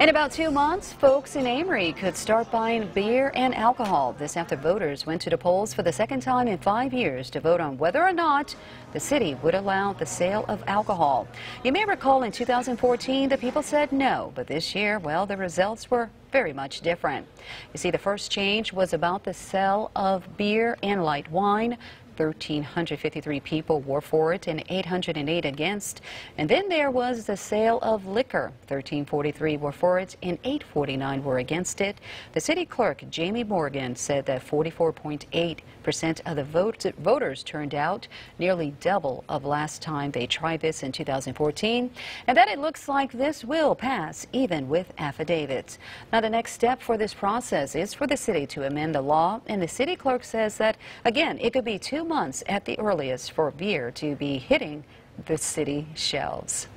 In about two months, folks in Amory could start buying beer and alcohol. This after voters went to the polls for the second time in five years to vote on whether or not the city would allow the sale of alcohol. You may recall in 2014 the people said no, but this year, well, the results were very much different. You see, the first change was about the sale of beer and light wine. 1,353 people were for it and 808 against. And then there was the sale of liquor. 1,343 were for it and 849 were against it. The city clerk, Jamie Morgan, said that 44.8% of the vote, voters turned out, nearly double of last time they tried this in 2014, and that it looks like this will pass, even with affidavits. Now, the next step for this process is for the city to amend the law, and the city clerk says that, again, it could be two months at the earliest for beer to be hitting the city shelves.